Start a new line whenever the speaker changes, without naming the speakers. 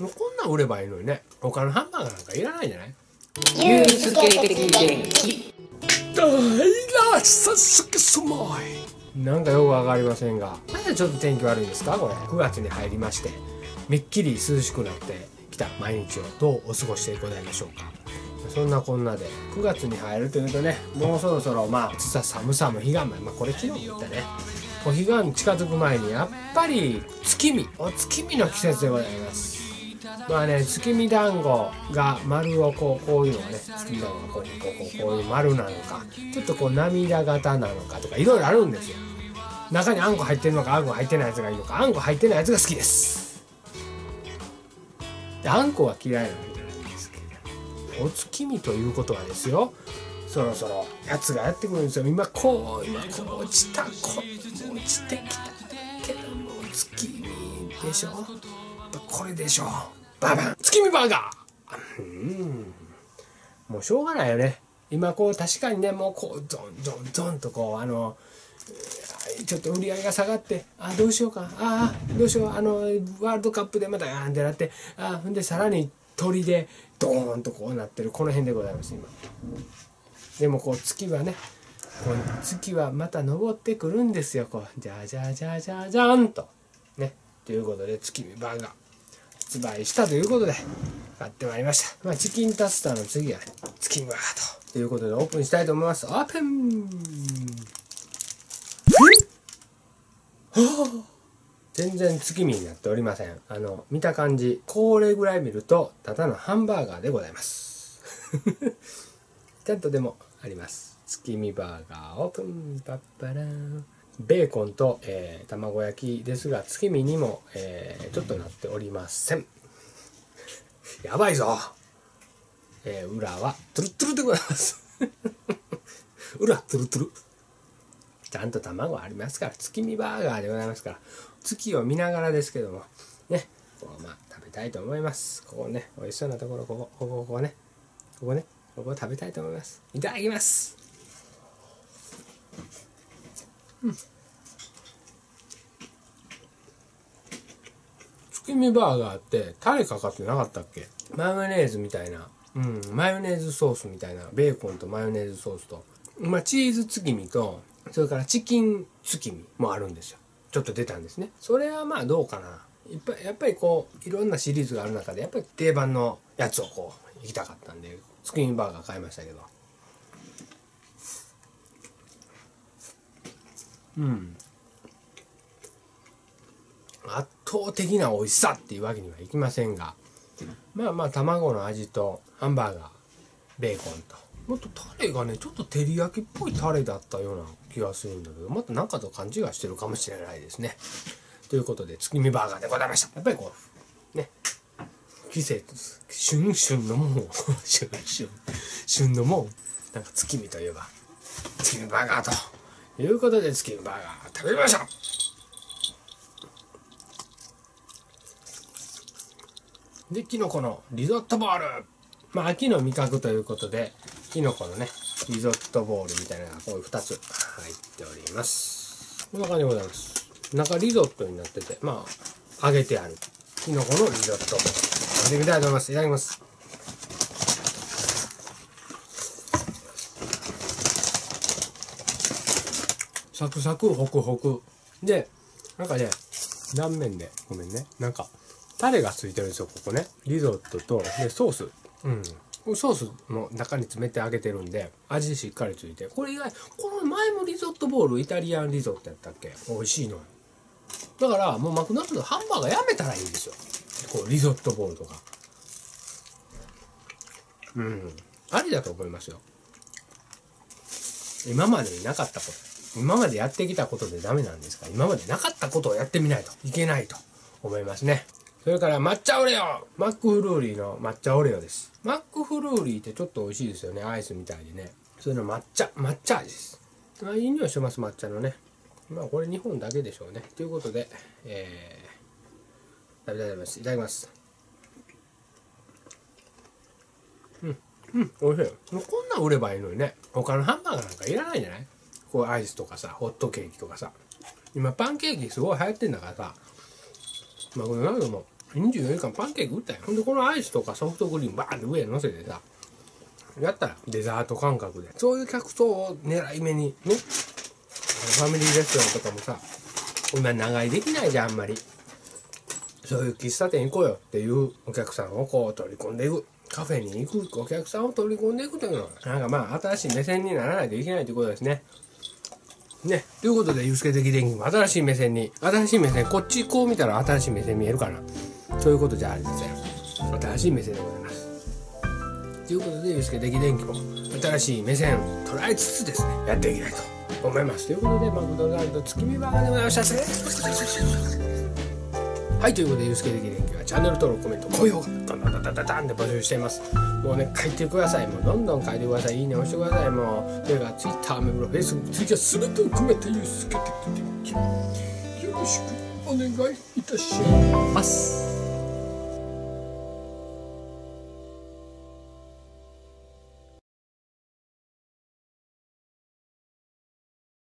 もうこんなん売ればいいのにね。他のハンバーガーなんかいらないんじゃない？
ゆうすけ的元気。
大ラサスケスマイなんかよくわかりませんがまだちょっと天気悪いんですか？これ。9月に入りましてめっきり涼しくなってきた。毎日をどうお過ごしでございましょうか。そんなこんなで9月に入るというとねもうそろそろまあ暑さ寒さも彼岸までまあこれ昨日も言ったね。お彼岸近づく前にやっぱり月見。お月見の季節でございますまあね月見団子が丸をこうこういうのがね月見団子がこうこうこういう丸なのかちょっとこう涙型なのかとかいろいろあるんですよ。中にあんこ入ってるのかあんこ入ってないやつがいいのかあんこ入ってないやつが好きです。であんこは嫌いなわけじゃないんですけどお月見ということはですよそろそろやつがやってくるんですよ。今こう今こう落ちたこう落ちてきたけども月見でしょ？これでしょ？ババン月見バーガー。うん。もうしょうがないよね。今こう確かにねもうこうドンドンドンとこうあのちょっと売り上げが下がってあどうしようか。ああどうしよう。あのワールドカップでまたガーンってなってあほんでさらに鳥でドーンとこうなってる。この辺でございます今。でもこう月はねこう月はまた昇ってくるんですよこう。じゃじゃじゃじゃじゃんと。ね。ということで月見バーガー発売したということで買ってまいりました、まあ、チキンタツターの次はね月見バーガーとということでオープンしたいと思います。オープン。全然月見になっておりません。あの見た感じ。これぐらい見るとただのハンバーガーでございます。ちゃんとでもあります。月見バーガーオープン。パッパラン。ベーコンと、えー卵焼きですが月見にも、えーちょっとなっておりません。やばいぞ、えー裏はトゥルトゥルでございます。裏トゥルトゥル。ちゃんと卵ありますから月見バーガーでございますから月を見ながらですけどもねこうまあ食べたいと思います。ここね美味しそうなところここここここねここねここ食べたいと思います。いただきます。月見バーガーってタレかかってなかったっけ？マヨネーズみたいな。うん。マヨネーズソースみたいな。ベーコンとマヨネーズソースと。まあチーズ月見とそれからチキン月見もあるんですよ。ちょっと出たんですね。それはまあどうかな。いっぱいやっぱりこういろんなシリーズがある中でやっぱり定番のやつをこう行きたかったんで月見バーガー買いましたけどうん。圧倒的な美味しさっていうわけにはいきませんがまあまあ卵の味とハンバーガーベーコンと。もっとタレがねちょっと照り焼きっぽいタレだったような気がするんだけどまた何かと勘違いしてるかもしれないですね。ということで月見バーガーでございました。やっぱりこうね季節旬旬のもん 旬旬旬のもんなんか月見といえば月見バーガーと。ということで月見バーガー食べましたできのこのリゾットボール。まあ秋の味覚ということできのこのねリゾットボールみたいなのがこういう2つ入っております。こんな感じでございます。中リゾットになっててまあ揚げてあるきのこのリゾットボール。食べてみたいと思います。いただきます。サクサクホクホク。でなんかね断面でごめんね。なんかタレがついてるんですよここね。リゾットとでソース。うん。ソースの中に詰めてあげてるんで味しっかりついて。これ以外この前もリゾットボールイタリアンリゾットやったっけ？美味しいのよ。だからもうマクドナルドハンバーガーやめたらいいんですよ。こうリゾットボールとか。うん。ありだと思いますよ。今までになかったこと今までやってきたことでダメなんですか？今までなかったことをやってみないと。いけないと。思いますね。それから抹茶オレオ。マックフルーリーの抹茶オレオです。マックフルーリーってちょっと美味しいですよね。アイスみたいでね。それの抹茶抹茶味です。まあいい匂いします抹茶のね。まあこれ日本だけでしょうね。ということでえー、食べたいと思います。いただきます。うん。うん。美味しい。もうこんなん売ればいいのにね。他のハンバーガーなんかいらないんじゃない？こうアイスとかさホットケーキとかさ。今パンケーキすごい流行ってんだからさ。マクドナルドも24時間パンケーキ売ったよほんでこのアイスとかソフトクリームバーンって上に乗せてさやったらデザート感覚で。そういう客層を狙い目にねファミリーレストランとかもさ今長居できないじゃんあんまり。そういう喫茶店行こうよっていうお客さんをこう取り込んでいく。カフェに行くお客さんを取り込んでいくというのはなんかまあ新しい目線にならないといけないということですね。ね、ということで、ゆうすけ的電気も新しい目線に、新しい目線、こっちこう見たら新しい目線見えるかな。そういうことじゃありません。新しい目線でございます。ということで、ゆうすけ的電気も新しい目線捉えつつですね、やっていきたいと思います。ということで、マクドナルド月見バーガーでございました。はい、ということで、ゆうすけ的電気はチャンネル登録、コメント、高評価、ダンダンで募集しています。もうね、書いてください。もうどんどん書いてください。いいね押してください。もう、それから Twitter、メブロ、Facebook、ツイキャス、すべてを含めてゆうすけ的電気。よろしくお願いいたします。